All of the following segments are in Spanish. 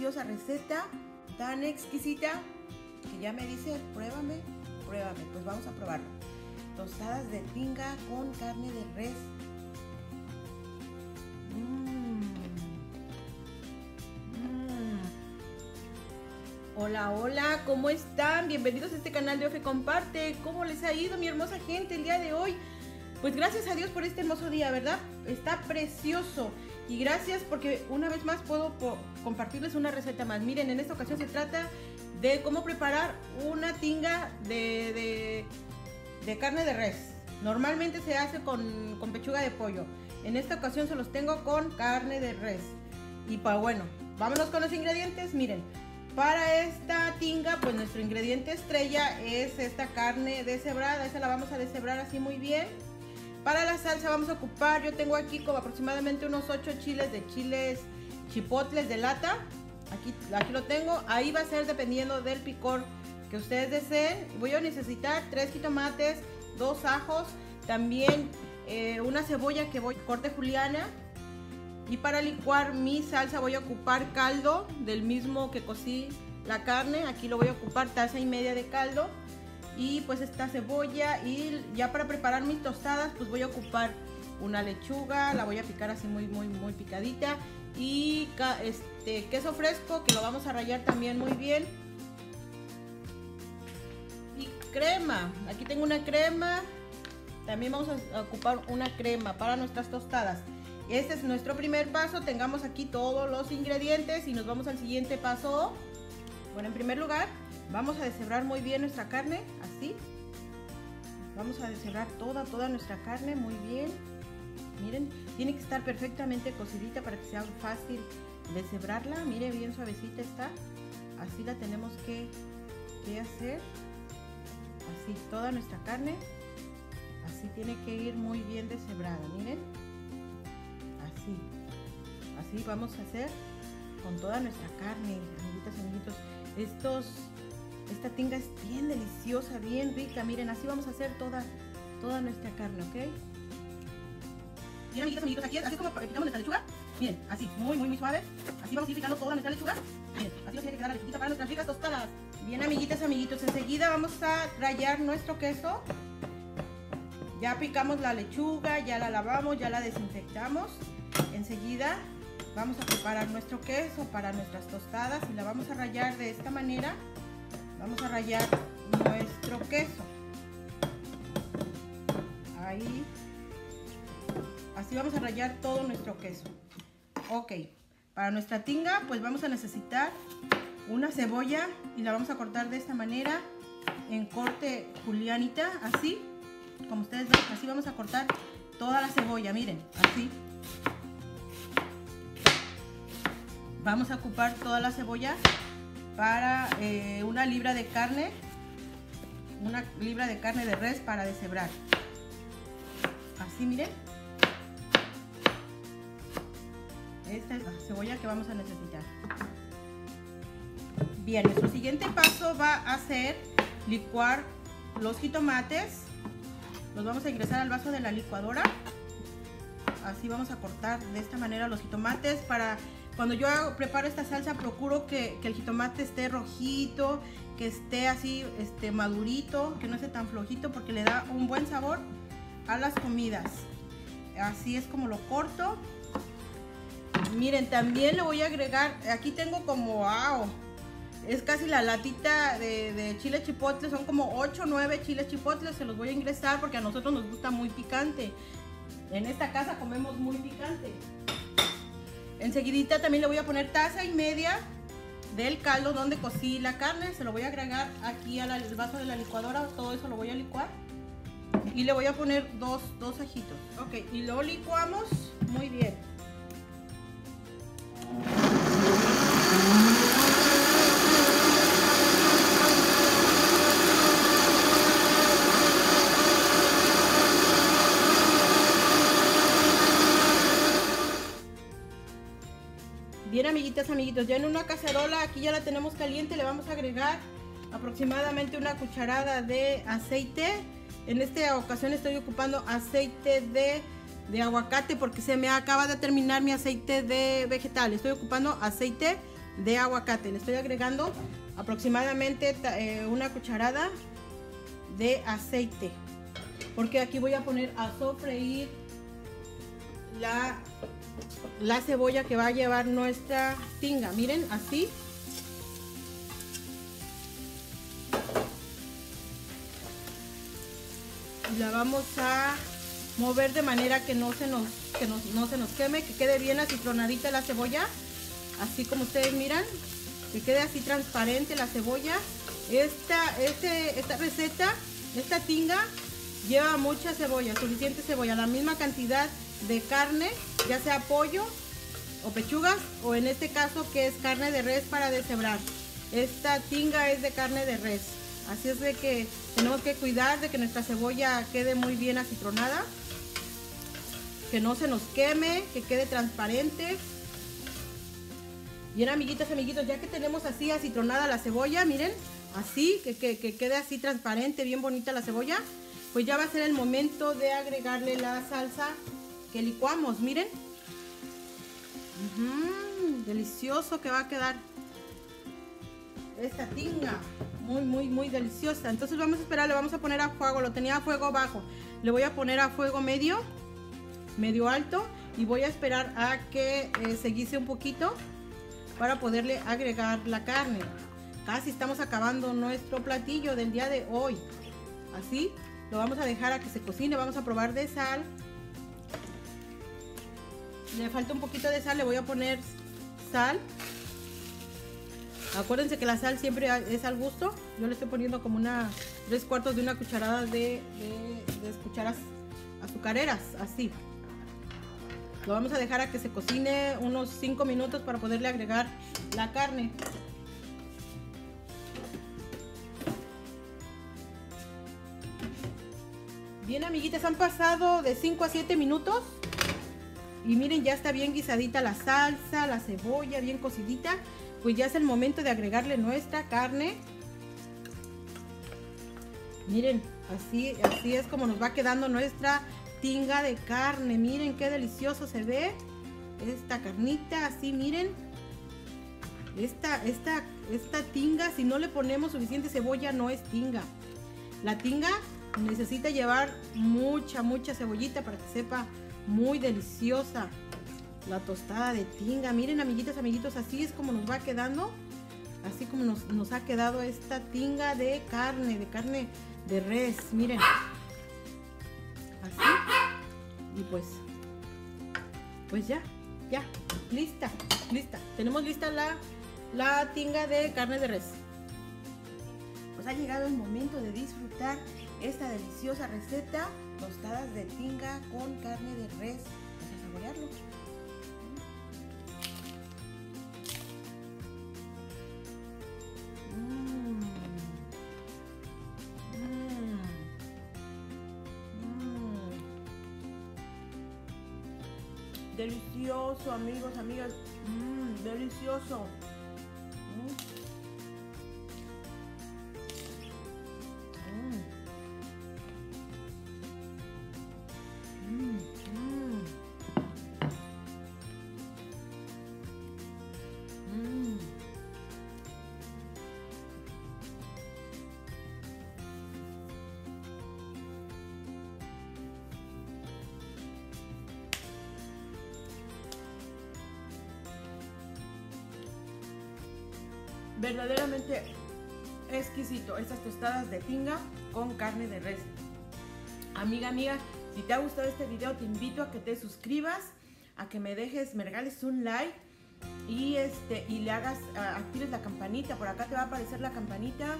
deliciosa receta, tan exquisita, que ya me dice, pruébame, pruébame. Pues vamos a probarlo. Tostadas de tinga con carne de res. Mm. Mm. Hola, hola, ¿cómo están? Bienvenidos a este canal de Ofe Comparte. ¿Cómo les ha ido mi hermosa gente el día de hoy? Pues gracias a Dios por este hermoso día, ¿verdad? Está precioso. Y gracias porque una vez más puedo compartirles una receta más. Miren, en esta ocasión se trata de cómo preparar una tinga de, de, carne de res. Normalmente se hace con, con, pechuga de pollo. En esta ocasión se los tengo con carne de res. Y para bueno, vámonos con los ingredientes. Miren, para esta tinga, pues nuestro ingrediente estrella es esta carne deshebrada. Esa la vamos a deshebrar así muy bien para la salsa vamos a ocupar, yo tengo aquí como aproximadamente unos 8 chiles de chiles chipotles de lata. Aquí, lo tengo. Ahí va a ser dependiendo del picor que ustedes deseen. Voy a necesitar 3 jitomates, 2 ajos, también eh, una cebolla que voy corte juliana. Y para licuar mi salsa voy a ocupar caldo del mismo que cocí la carne. Aquí lo voy a ocupar taza y media de caldo y pues esta cebolla y ya para preparar mis tostadas pues voy a ocupar una lechuga, la voy a picar así muy muy muy picadita y este queso fresco que lo vamos a rallar también muy bien. Y crema, aquí tengo una crema. También vamos a ocupar una crema para nuestras tostadas. Este es nuestro primer paso, tengamos aquí todos los ingredientes y nos vamos al siguiente paso. Bueno en primer lugar Vamos a deshebrar muy bien nuestra carne, así. Vamos a deshebrar toda, toda nuestra carne muy bien. Miren, tiene que estar perfectamente cocidita para que sea fácil deshebrarla. Mire, bien suavecita está. Así la tenemos que, que hacer. Así, toda nuestra carne. Así tiene que ir muy bien deshebrada, miren. Así. Así vamos a hacer con toda nuestra carne, amiguitas, amiguitos. Estos esta tinga es bien deliciosa, bien rica. Miren, así vamos a hacer toda, toda nuestra carne, ¿ok? Miren, amiguitos, amiguitos, aquí así es como picamos nuestra lechuga. Miren, así, muy, muy, muy suave. Así vamos a ir picando toda nuestra lechuga. Miren, así nos tiene que quedar la lechuguita para nuestras ricas tostadas. Bien, amiguitas, amiguitos, enseguida vamos a rayar nuestro queso. Ya picamos la lechuga, ya la lavamos, ya la desinfectamos. Enseguida vamos a preparar nuestro queso para nuestras tostadas y la vamos a rayar de esta manera vamos a rayar nuestro queso. Ahí. Así vamos a rayar todo nuestro queso. Ok para nuestra tinga pues vamos a necesitar una cebolla y la vamos a cortar de esta manera en corte julianita así como ustedes ven así vamos a cortar toda la cebolla miren así. Vamos a ocupar toda la cebolla para eh, una libra de carne, una libra de carne de res para deshebrar. Así, miren. Esta es la cebolla que vamos a necesitar. Bien, nuestro siguiente paso va a ser licuar los jitomates. Los vamos a ingresar al vaso de la licuadora. Así vamos a cortar de esta manera los jitomates para cuando yo preparo esta salsa procuro que, el jitomate esté rojito, que esté así este, madurito, que no esté tan flojito porque le da un buen sabor a las comidas. Así es como lo corto. Miren, también le voy a agregar, aquí tengo como, wow, es casi la latita de, chile chipotle, son como 8 o 9 chiles chipotles, se los voy a ingresar porque a nosotros nos gusta muy picante. En esta casa comemos muy picante. Enseguidita también le voy a poner taza y media del caldo donde cocí la carne. Se lo voy a agregar aquí al vaso de la licuadora. Todo eso lo voy a licuar. Y le voy a poner dos, dos ajitos. Ok, y lo licuamos muy bien. Amiguitas, amiguitos, ya en una cacerola, aquí ya la tenemos caliente, le vamos a agregar aproximadamente una cucharada de aceite. En esta ocasión estoy ocupando aceite de, de aguacate porque se me acaba de terminar mi aceite de vegetal. Estoy ocupando aceite de aguacate. Le estoy agregando aproximadamente eh, una cucharada de aceite. Porque aquí voy a poner a sofreír la, la cebolla que va a llevar nuestra tinga. Miren, así. La vamos a mover de manera que no se nos, que no se nos queme, que quede bien acitronadita la cebolla. Así como ustedes miran, que quede así transparente la cebolla. Esta, este, esta receta, esta tinga, lleva mucha cebolla, suficiente cebolla, la misma cantidad de carne, ya sea pollo o pechugas, o en este caso que es carne de res para deshebrar. Esta tinga es de carne de res. Así es de que tenemos que cuidar de que nuestra cebolla quede muy bien acitronada. Que no se nos queme, que quede transparente. Bien, amiguitas, amiguitos, ya que tenemos así acitronada la cebolla, miren, así, que, que quede así transparente, bien bonita la cebolla, pues ya va a ser el momento de agregarle la salsa que licuamos, miren. delicioso que va a quedar esta tinga. Muy, muy, muy deliciosa. Entonces vamos a esperar, le vamos a poner a fuego. Lo tenía a fuego bajo. Le voy a poner a fuego medio, medio alto. Y voy a esperar a que eh, se guise un poquito para poderle agregar la carne. Casi estamos acabando nuestro platillo del día de hoy. Así lo vamos a dejar a que se cocine. Vamos a probar de sal. Le falta un poquito de sal. Le voy a poner sal. Acuérdense que la sal siempre es al gusto. Yo le estoy poniendo como una tres cuartos de una cucharada de, de, cucharas azucareras, así. Lo vamos a dejar a que se cocine unos 5 minutos para poderle agregar la carne. Bien, amiguitas, han pasado de 5 a 7 minutos. Y miren, ya está bien guisadita la salsa, la cebolla, bien cocidita pues ya es el momento de agregarle nuestra carne. Miren, así, así es como nos va quedando nuestra tinga de carne. Miren qué delicioso se ve esta carnita, así miren. Esta, esta, esta tinga, si no le ponemos suficiente cebolla, no es tinga. La tinga necesita llevar mucha, mucha cebollita para que sepa muy deliciosa la tostada de tinga. Miren, amiguitas, amiguitos, así es como nos va quedando. Así como nos, ha quedado esta tinga de carne, de carne de res. Miren. Así. Y pues, pues ya, ya, lista, lista. Tenemos lista la, la tinga de carne de res. Pues ha llegado el momento de disfrutar esta deliciosa receta, tostadas de tinga con carne de res. Vamos a saborearlo. Delicioso, amigos, amigas. Mmm, delicioso. Verdaderamente exquisito estas tostadas de tinga con carne de res. Amiga, amiga, si te ha gustado este video te invito a que te suscribas, a que me dejes, me regales un like y este y le hagas, actives la campanita. Por acá te va a aparecer la campanita.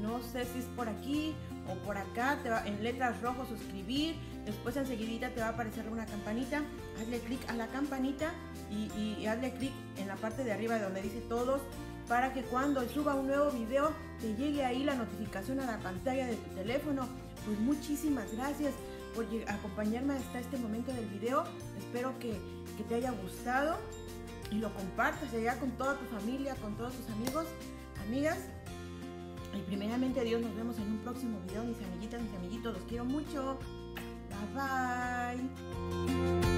No sé si es por aquí o por acá, te va, en letras rojas suscribir, después enseguidita te va a aparecer una campanita, hazle clic a la campanita y, y hazle clic en la parte de arriba donde dice todos para que cuando suba un nuevo video te llegue ahí la notificación a la pantalla de tu teléfono. Pues muchísimas gracias por acompañarme hasta este momento del video. Espero que, te haya gustado y lo compartas allá con toda tu familia, con todos tus amigos, amigas. Y primeramente Dios nos vemos en un próximo video, mis amiguitas, mis amiguitos. Los quiero mucho. Bye bye.